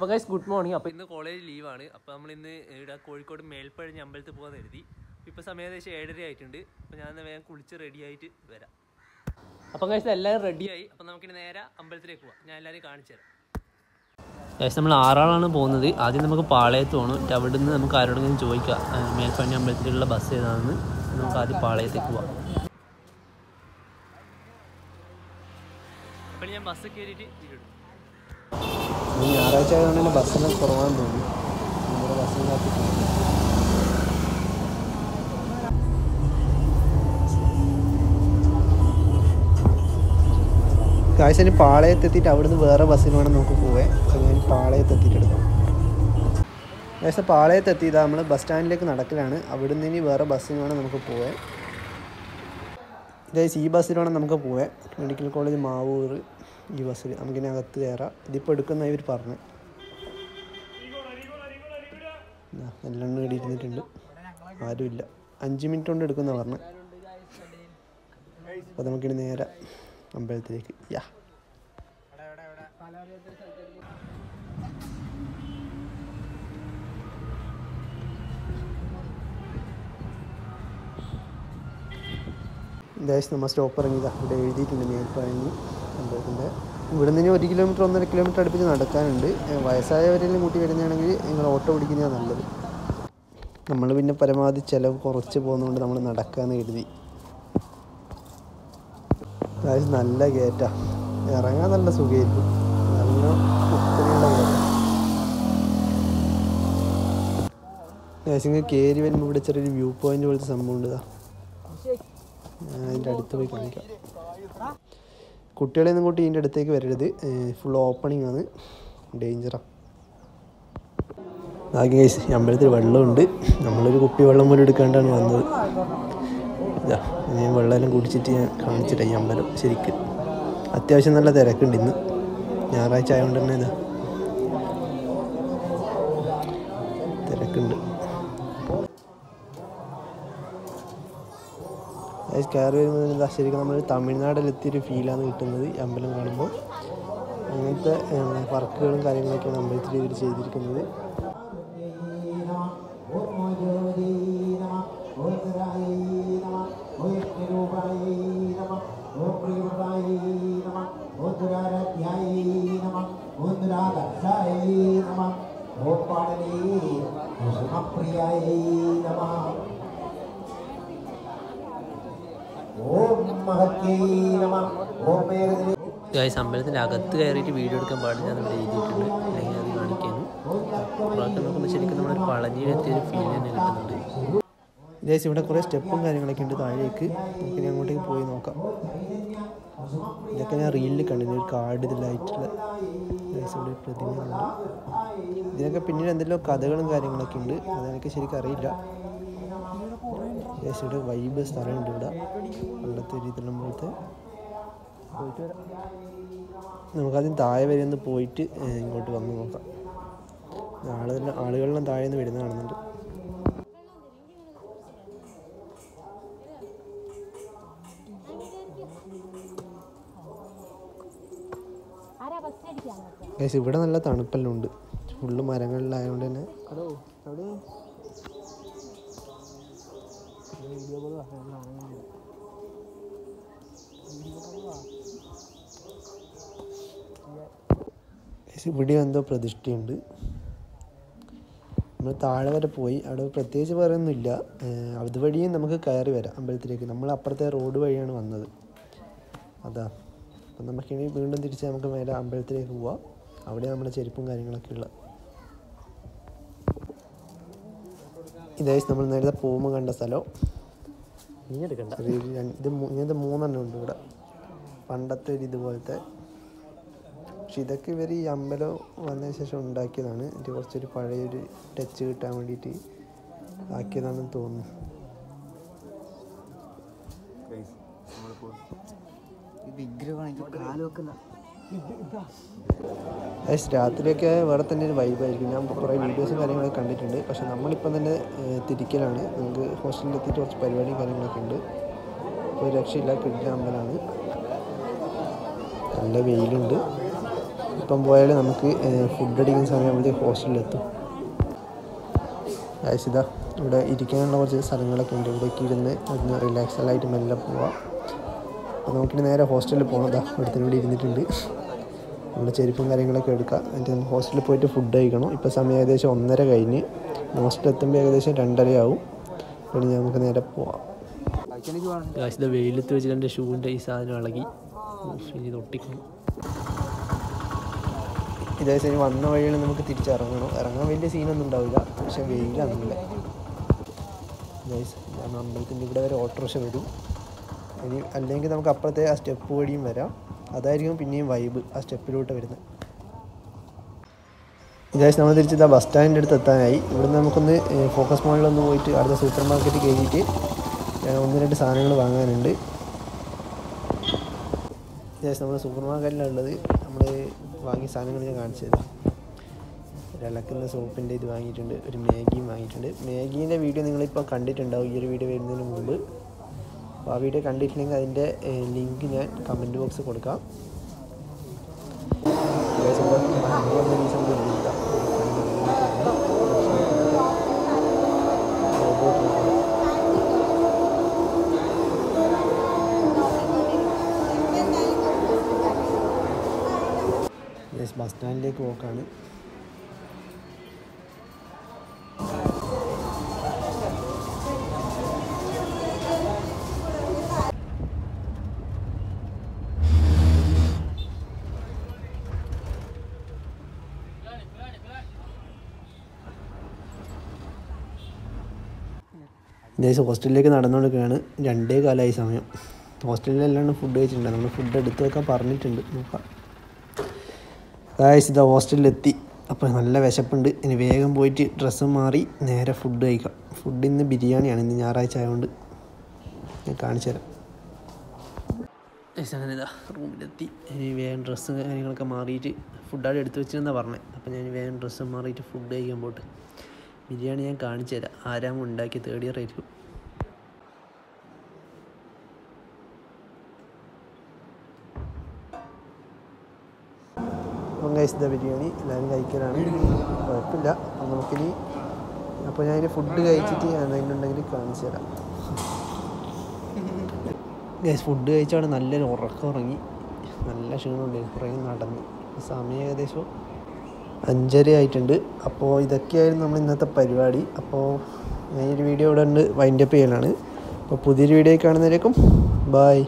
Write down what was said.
അപ്പോൾ guys good morning അപ്പോൾ ഇന്ന് കോളേജ് ലീവാണ് അപ്പോൾ നമ്മൾ ഇന്ന് ഇവിടെ കോഴിക്കോട് മേൽപ്പഴഞ്ഞ് അമ്പലത്തിൽ പോകാൻ കരുതി. ഇപ്പോൾ സമയം ഏകദേശം ഏഴര ആയിട്ടുണ്ട്. അപ്പോൾ ഞാൻ വേഗം കുളിച്ച് റെഡി ആയിട്ട് വരാം. അപ്പോൾ ഗൈസ് എല്ലാവരും റെഡിയായി അപ്പോൾ നമുക്കിനി നേരെ അമ്പലത്തിലേക്ക് പോവാം. ഞാൻ എല്ലാവരെയും കാണിച്ചു തരാം. ഗൈസ് നമ്മൾ ആറാളാണ് പോകുന്നത്. ആദ്യം നമുക്ക് പാളയത്ത് പോകണം എന്നിട്ട് അവിടെ നിന്ന് നമുക്ക് ആരോടെങ്കിലും ചോദിക്കാം. മേൽപ്പണി അമ്പലത്തിലുള്ള ബസ് ഏതാണെന്ന്. നമുക്ക് ആദ്യം പാളയത്തേക്ക് പോവാം. അപ്പോൾ ഞാൻ ബസ് കയറിയിട്ട് വീടും ഇന്ന് ഞായറാഴ്ച ആയതുകൊണ്ട് തന്നെ ബസ്സിന് കുറവാൻ തോന്നി നമ്മുടെ ബസ്സിനകത്ത് കാഴ്ചന് പാളയത്തെത്തിയിട്ട് അവിടുന്ന് വേറെ ബസ്സിന് വേണം നമുക്ക് പോവേ അപ്പോൾ ഞാൻ പാളയത്തെത്തിയിട്ട് എടുക്കാം. കാഴ്ച പാളയത്തെത്തിയതാ നമ്മൾ ബസ് സ്റ്റാൻഡിലേക്ക് നടക്കലാണ്. അവിടുന്ന് ഇനി വേറെ ബസ്സിന് വേണം നമുക്ക് പോവേ ഇതായത് ഈ ബസ്സിൽ വേണം നമുക്ക് പോവേ മെഡിക്കൽ കോളേജ് മാവൂർ ഈ ബസ്സിൽ നമുക്കിനി അകത്ത് കയറാം. ഇതിപ്പോൾ എടുക്കുന്ന ഇവർ പറഞ്ഞു. നല്ലെണ്ണം ഇവിടെ ആരുമില്ല. അഞ്ച് മിനിറ്റ് കൊണ്ട് എടുക്കുന്ന പറഞ്ഞു. അപ്പോൾ നമുക്കിനി നേരെ അമ്പലത്തിലേക്ക്. യാ. ദേശം നമ്മൾ സ്റ്റോപ്പ് ഇറങ്ങിയതാ ഇവിടെ എഴുതിയിട്ടുണ്ട് മേൽപ്പഴഞ്ഞി പിന്നെ ഇവിടെ നിന്ന് ഒരു കിലോമീറ്റർ ഒന്നര കിലോമീറ്റർ അടുപ്പിച്ച് നടക്കാനുണ്ട്. വയസ്സായവരെല്ലാം കൂട്ടി വരുന്നതാണെങ്കിൽ നിങ്ങൾ ഓട്ടോ പിടിക്കുന്നതാണ് നല്ലത്. നമ്മൾ പിന്നെ പരമാവധി ചിലവ് കുറച്ച് പോകുന്നതുകൊണ്ട് നമ്മൾ നടക്കാമെന്ന് കരുതി. അതായത് നല്ല കയറ്റാ ഇറങ്ങാൻ നല്ല സുഖമായിരിക്കും. നല്ല ഏകദേശം കയറി വരുമ്പോൾ ഇവിടെ ചെറിയൊരു വ്യൂ പോയിന്റ് പോലത്തെ സംഭവം ഉണ്ട് അതിന്റെ അടുത്ത് പോയി കാണിക്കാം. കുട്ടികളെ ഒന്നും കൂട്ടി ഇതിന്റെ അടുത്തേക്ക് വരരുത്. ഫുൾ ഓപ്പണിംഗ് ആണ്. ഡേഞ്ചറാണ് ആകെ അമ്പലത്തിൽ വെള്ളമുണ്ട്. നമ്മളൊരു കുപ്പി വെള്ളം പോലും എടുക്കാണ്ടാണ് വന്നത്. ഞാൻ വെള്ളമെല്ലാം കുടിച്ചിട്ട് ഞാൻ കാണിച്ചിട്ടേ ഈ അമ്പലം. ശരിക്കും. അത്യാവശ്യം നല്ല തിരക്കുണ്ട് ഇന്ന്. ഞായറാഴ്ച ആയതുകൊണ്ട് തന്നെ ഇതാ. കയറി വരുമ്പോൾ എന്താ ശരിക്കും നമ്മൾ തമിഴ്നാട്ടിലെത്തിയൊരു ഫീലാണ് കിട്ടുന്നത് ഈ അമ്പലം കാണുമ്പോൾ അങ്ങനത്തെ വർക്കുകളും കാര്യങ്ങളൊക്കെയാണ് അമ്പലത്തിൽ ഇവർ ചെയ്തിരിക്കുന്നത് ഓം നമ ഓം മേഘ അമ്പലത്തിന്റെ അകത്ത് കയറിയിട്ട് വീഡിയോ എടുക്കാൻ പാടില്ല എന്ന് ഇവിടെ എഴുതിയിട്ടുണ്ട്. അല്ലെങ്കിൽ അത് കാണിക്കാനും. അപ്പോഴൊക്കെ നോക്കുമ്പോൾ ശരിക്കും നമ്മളൊരു പളനിയിലെത്തിയൊരു ഫീൽ തന്നെ കിട്ടുന്നുണ്ട്. ഏകദേശം ഇവിടെ കുറേ സ്റ്റെപ്പും കാര്യങ്ങളൊക്കെ ഉണ്ട് താഴേക്ക്. നമുക്ക് ഇനി അങ്ങോട്ടേക്ക് പോയി നോക്കാം. ഇതൊക്കെ ഞാൻ റീലിൽ കണ്ടിരുന്നു. ഒരു കാർഡ് ഇതിലായിട്ടുള്ള. ഇവിടെ ഒരു പ്രതിമയുണ്ട്. ഇതിനൊക്കെ പിന്നീട് എന്തെല്ലാം കഥകളും കാര്യങ്ങളൊക്കെ ഉണ്ട്. അതെനിക്ക് ശരിക്കും അറിയില്ല. ദേശം ഇവിടെ വൈബ് സ്ഥലമുണ്ട് ഇവിടെ. പണ്ടത്തെ രീതിയിലുള്ള പോലത്തെ പോയിട്ട് വരാം. നമുക്കാദ്യം താഴെ വരെ ഒന്ന് പോയിട്ട് ഇങ്ങോട്ട് വന്ന് നോക്കാം. ആൾ തന്നെ ആളുകളെല്ലാം താഴെ നിന്ന് വരുന്ന കാണുന്നുണ്ട്. ഇവിടെ നല്ല തണുപ്പെല്ലാം ഉണ്ട് ഫുള്ള് മരങ്ങളിലായതുകൊണ്ട് തന്നെ. ഗൈസ് ഇവിടെ എന്തോ പ്രതിഷ്ഠയുണ്ട്. നമ്മൾ താഴെ വരെ പോയി. അവിടെ പ്രത്യേകിച്ച് പറയുന്നില്ല അതുവഴിയും നമുക്ക് കയറി വരാം അമ്പലത്തിലേക്ക്. നമ്മൾ അപ്പുറത്തെ റോഡ് വഴിയാണ് വന്നത്. അതാ. അപ്പം നമുക്കിനി വീണ്ടും തിരിച്ച് നമുക്ക് മേലെ അമ്പലത്തിലേക്ക് പോവാം. അവിടെ നമ്മുടെ ചെരുപ്പും കാര്യങ്ങളൊക്കെ ഉള്ള ഇതായി നമ്മൾ നേരത്തെ പോകുമ്പോൾ കണ്ട സ്ഥലം. നീ എടുക്കണ്ട ഇത് ഇങ്ങനത്തെ മൂന്നെണ്ണം ഉണ്ട് ഇവിടെ. പണ്ടത്തെ ഒരു ഇതുപോലത്തെ. പക്ഷെ ഇതൊക്കെ ഇവർ ഈ അമ്പലം വന്നതിന് ശേഷം ഉണ്ടാക്കിയതാണ്. ഇത് കുറച്ചൊരു പഴയൊരു ടച്ച് കിട്ടാൻ വേണ്ടിയിട്ട് ആക്കിയതാണെന്ന് തോന്നുന്നു. ഗൈസ് രാത്രിയൊക്കെ വേറെ തന്നെ ഒരു വൈബായിരിക്കും ഞാൻ കുറേ വീഡിയോസും കാര്യങ്ങളൊക്കെ കണ്ടിട്ടുണ്ട്. പക്ഷെ നമ്മളിപ്പം തന്നെ തിരിക്കലാണ്. നമുക്ക് ഹോസ്റ്റലിൽ എത്തിയിട്ട് കുറച്ച് പരിപാടിയും കാര്യങ്ങളൊക്കെ ഉണ്ട്. ഒരു രക്ഷയില്ല കിട്ടിയ അമ്പലമാണ് നല്ല വെയിലുണ്ട്. ഇപ്പം പോയാൽ നമുക്ക് ഫുഡ് അടിക്കുന്ന സമയമാകുമ്പോഴത്തേക്ക് ഹോസ്റ്റലിലെത്തും ഇതാ ഇവിടെ ഇരിക്കാനുള്ള കുറച്ച് സ്ഥലങ്ങളൊക്കെ ഉണ്ട്. ഇവിടേക്ക് ഇരുന്ന് ഒന്ന് റിലാക്സഡായിട്ട് മെല്ലെ പോവാം. അപ്പോൾ നമുക്കിനി നേരെ ഹോസ്റ്റലിൽ പോകണം ഇവിടുത്തെ ഇവിടെ ഇരുന്നിട്ടുണ്ട്. നമ്മുടെ ചെരുപ്പും കാര്യങ്ങളൊക്കെ എടുക്കാം എന്നിട്ട് ഹോസ്റ്റലിൽ പോയിട്ട് ഫുഡ് കഴിക്കണം. ഇപ്പോൾ സമയം ഏകദേശം ഒന്നര കഴിഞ്ഞ് ഹോസ്റ്റലിൽ എത്തുമ്പോൾ ഏകദേശം രണ്ടരയാവും. പിന്നെ നമുക്ക് നേരെ പോവാം. കാശിന്റെ വെയിലത്ത് വെച്ചിട്ട് എന്റെ ഷൂവിന്റെ ഈ സാധനം ഇളകി. ഉഫ്, ഇനി ഇത് ഒട്ടിക്കണം. ഇതേ ശരി വന്ന വഴിയിൽ നമുക്ക് തിരിച്ചിറങ്ങണം. ഇറങ്ങാൻ വലിയ സീനൊന്നും ഉണ്ടാവില്ല. പക്ഷെ ഞാൻ അമ്പലത്തിന്റെ ഇവിടെ വരെ ഓട്ടോറിക്ഷ വരും. ഇനി അല്ലെങ്കിൽ നമുക്ക് അപ്പുറത്തെ ആ സ്റ്റെപ്പ് വഴിയും വരാം. അതായിരിക്കും പിന്നെയും വൈബ് ആ സ്റ്റെപ്പിലോട്ട് വരുന്നത്. ഗൈസ് നമ്മൾ തിരിച്ച് ബസ് സ്റ്റാൻഡിന്റെ അടുത്ത് എത്താനായി. ഇവിടുന്ന് നമുക്കൊന്ന് ഫോക്കസ് മോളിലൊന്ന് പോയിട്ട് അടുത്ത സൂപ്പർ മാർക്കറ്റ് കയറിയിട്ട് ഒന്ന് രണ്ട് സാധനങ്ങൾ വാങ്ങാനുണ്ട്. ഏകദേശം നമ്മൾ സൂപ്പർ മാർക്കറ്റിലുള്ളത് നമ്മൾ വാങ്ങിയ സാധനങ്ങൾ ഞാൻ കാണിച്ചു തരാം. ഒരു ഇളക്കുന്ന സോപ്പിന്റെ ഇത് വാങ്ങിയിട്ടുണ്ട് ഒരു മാഗിയും വാങ്ങിയിട്ടുണ്ട്. മാഗീന്റെ വീഡിയോ നിങ്ങളിപ്പോൾ കണ്ടിട്ടുണ്ടാവും ഈ ഒരു വീഡിയോ വരുന്നതിന് മുമ്പ്. അപ്പോൾ ആ വീഡിയോ കണ്ടിട്ടില്ലെങ്കിൽ അതിന്റെ ലിങ്ക് ഞാൻ കമന്റ് ബോക്സ് കൊടുക്കാം. ബസ് സ്റ്റാൻഡിലേക്ക് പോക്കാണ് ദേശം ഹോസ്റ്റലിലേക്ക് നടന്നുകൊടുക്കുകയാണ് രണ്ടേ കാലമായി സമയം. ഹോസ്റ്റലിലെല്ലാം ഫുഡ് കഴിച്ചിട്ടുണ്ട്. നമ്മൾ ഫുഡ് എടുത്തു വെക്കാൻ പറഞ്ഞിട്ടുണ്ട്. നോക്കാം. അതായത് ഇതാ ഹോസ്റ്റലിലെത്തി. അപ്പോൾ നല്ല വിശപ്പുണ്ട്. ഇനി വേഗം പോയിട്ട് ഡ്രസ്സ് മാറി നേരെ ഫുഡ് കഴിക്കാം. ഫുഡ് ഇന്ന് ബിരിയാണിയാണ്. ഇന്ന് ഞായറാഴ്ച ആയതുകൊണ്ട് ഞാൻ കാണിച്ചു തരാം. റൂമിലെത്തി. ഇനി വേഗം ഡ്രസ്സും കാര്യങ്ങളൊക്കെ മാറിയിട്ട് ഫുഡ് അവിടെ എടുത്ത് വെച്ചിരുന്നാണ് പറഞ്ഞത് അപ്പോൾ ഞാൻ വേഗം ഡ്രസ്സ് മാറിയിട്ട് ഫുഡ് കഴിക്കാൻ പോട്ട്. ബിരിയാണി ഞാൻ കാണിച്ചു തരാം. ആരാമ ഉണ്ടാക്കി തേർഡ് ഇയർ ആയിരിക്കും ബിരിയാണി. എല്ലാവരും കഴിക്കലാണ്. കുഴപ്പമില്ല. അപ്പം നമുക്കിനി അപ്പോൾ ഞാൻ ഇനി ഫുഡ് കഴിച്ചിട്ട് എന്തെങ്കിലും കാണിച്ചു തരാം. ഗൈസ് ഫുഡ് കഴിച്ചാണ് നല്ലൊരു ഉറക്കം ഉറങ്ങി. നല്ല ക്ഷീണമുണ്ട്. കുറേ നടന്നു. സമയം ഏകദേശം അഞ്ചര ആയിട്ടുണ്ട് അപ്പോൾ ഇതൊക്കെയായിരുന്നു നമ്മൾ ഇന്നത്തെ പരിപാടി. അപ്പോൾ ഞാനൊരു വീഡിയോ ഇവിടെ ഉണ്ട് വൈൻഡപ്പ് ചെയ്യാനാണ് അപ്പോൾ പുതിയൊരു വീഡിയോ കാണുന്നവരേക്കും ബായ്